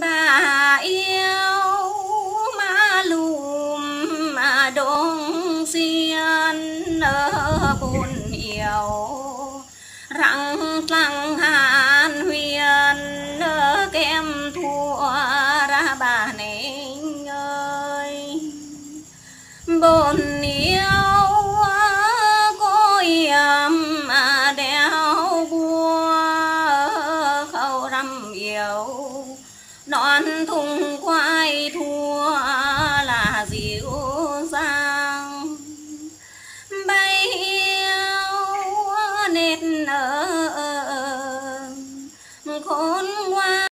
bà yêu, má lùm, mà đông xiên ở buồn hiểu răng răng hàn huyền nỡ kem thua ra bà nén ơi buồn yêu cô yếm, mà đeo bua khâu răm yêu nọn thùng khoai thua là dịu dàng. Bay yêu nết nở khôn ngoan.